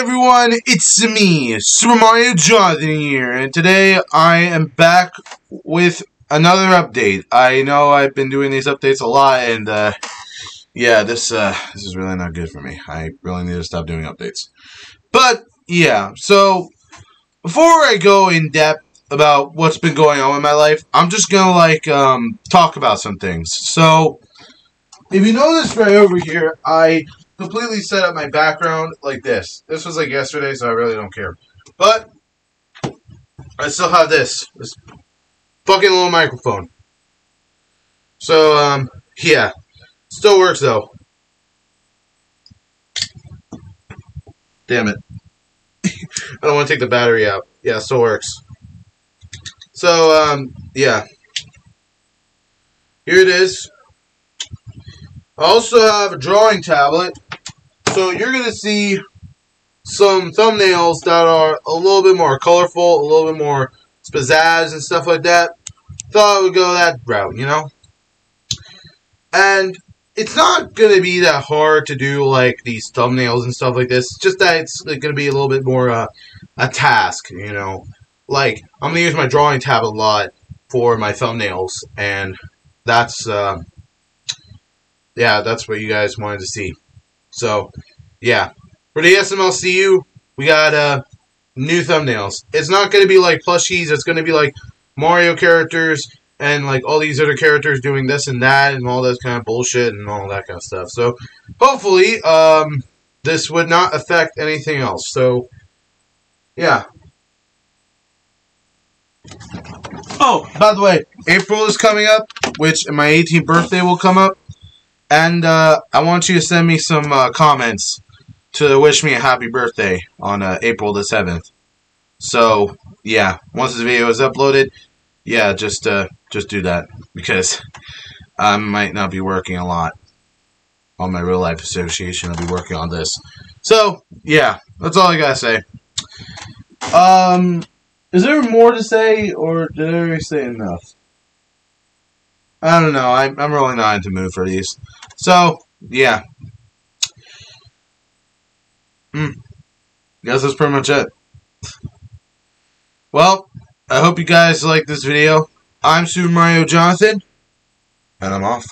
everyone, it's me, Super Mario Jonathan here, and today I am back with another update. I know I've been doing these updates a lot, and uh, yeah, this uh, this is really not good for me. I really need to stop doing updates. But yeah, so before I go in depth about what's been going on in my life, I'm just gonna like um, talk about some things. So if you notice right over here, I completely set up my background like this. This was like yesterday, so I really don't care. But I still have this. This fucking little microphone. So, um, yeah. Still works though. Damn it. I don't want to take the battery out. Yeah, still works. So, um, yeah. Here it is. I also have a drawing tablet so you're going to see some thumbnails that are a little bit more colorful, a little bit more pizzazz and stuff like that. Thought I would go that route, you know? And it's not going to be that hard to do, like, these thumbnails and stuff like this. just that it's going to be a little bit more uh, a task, you know? Like, I'm going to use my drawing tab a lot for my thumbnails, and that's, uh, yeah, that's what you guys wanted to see. So, yeah. For the SMLCU, we got uh, new thumbnails. It's not going to be like plushies. It's going to be like Mario characters and like all these other characters doing this and that and all this kind of bullshit and all that kind of stuff. So, hopefully, um, this would not affect anything else. So, yeah. Oh, by the way, April is coming up, which my 18th birthday will come up. And uh, I want you to send me some uh, comments to wish me a happy birthday on uh, April the 7th. So, yeah, once this video is uploaded, yeah, just uh, just do that because I might not be working a lot on my real life association. I'll be working on this. So, yeah, that's all I gotta say. Um, is there more to say, or did I already say enough? I don't know. I, I'm really not into mood for these. So, yeah. Hmm. Guess that's pretty much it. Well, I hope you guys like this video. I'm Super Mario Jonathan, and I'm off.